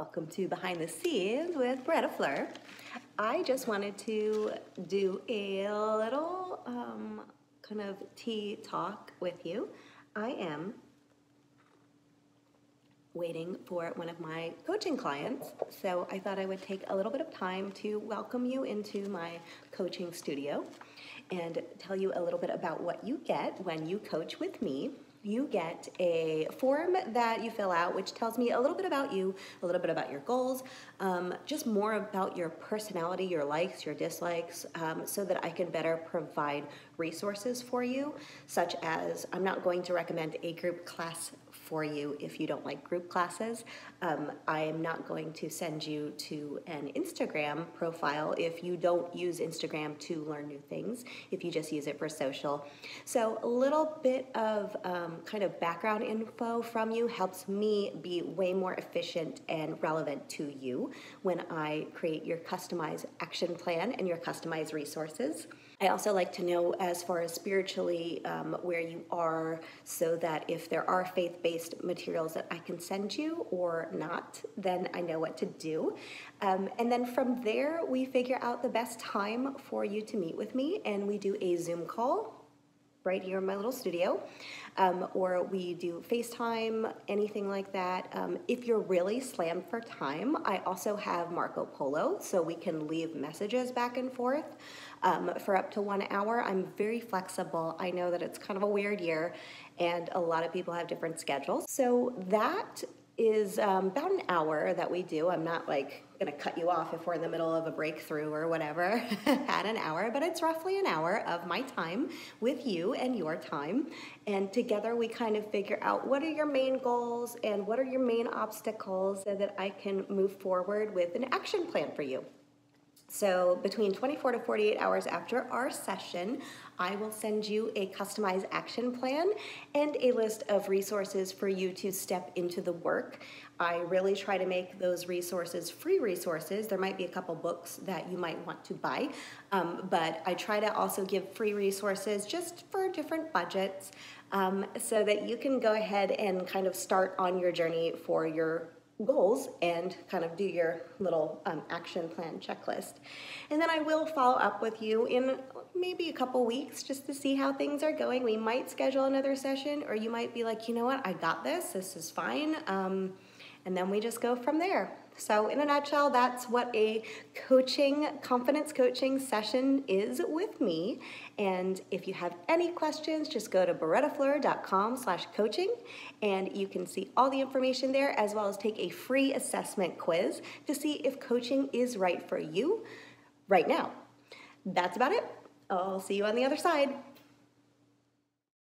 Welcome to Behind the Scenes with Beretta Fleur. I just wanted to do a little um, kind of tea talk with you. I am waiting for one of my coaching clients, so I thought I would take a little bit of time to welcome you into my coaching studio and tell you a little bit about what you get when you coach with me you get a form that you fill out which tells me a little bit about you, a little bit about your goals, um, just more about your personality, your likes, your dislikes, um, so that I can better provide resources for you, such as I'm not going to recommend a group class for you if you don't like group classes. Um, I am not going to send you to an Instagram profile if you don't use Instagram to learn new things, if you just use it for social. So, a little bit of um, kind of background info from you helps me be way more efficient and relevant to you when I create your customized action plan and your customized resources. I also like to know, as far as spiritually, um, where you are, so that if there are faith based materials that I can send you or not, then I know what to do. Um, and then from there, we figure out the best time for you to meet with me, and we do a Zoom call right here in my little studio, um, or we do FaceTime, anything like that. Um, if you're really slammed for time, I also have Marco Polo, so we can leave messages back and forth um, for up to one hour. I'm very flexible. I know that it's kind of a weird year, and a lot of people have different schedules. So that is um, about an hour that we do. I'm not like gonna cut you off if we're in the middle of a breakthrough or whatever at an hour, but it's roughly an hour of my time with you and your time. And together we kind of figure out what are your main goals and what are your main obstacles so that I can move forward with an action plan for you. So between 24 to 48 hours after our session, I will send you a customized action plan and a list of resources for you to step into the work. I really try to make those resources free resources. There might be a couple books that you might want to buy, um, but I try to also give free resources just for different budgets um, so that you can go ahead and kind of start on your journey for your goals and kind of do your little um, action plan checklist. And then I will follow up with you in maybe a couple weeks just to see how things are going. We might schedule another session, or you might be like, you know what, I got this, this is fine. Um, and then we just go from there. So, in a nutshell, that's what a coaching, confidence coaching session is with me. And if you have any questions, just go to berettafleur.com slash coaching and you can see all the information there as well as take a free assessment quiz to see if coaching is right for you right now. That's about it. I'll see you on the other side.